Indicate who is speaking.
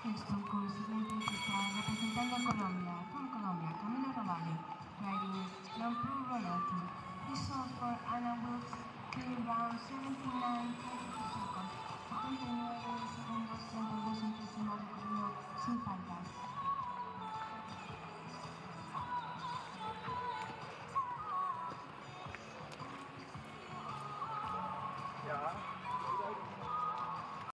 Speaker 1: Houston Course 1955, representando representing Colombia, from Colombia, Camila Romani, riding with Lampru Royalty. This song for Anna Wilkes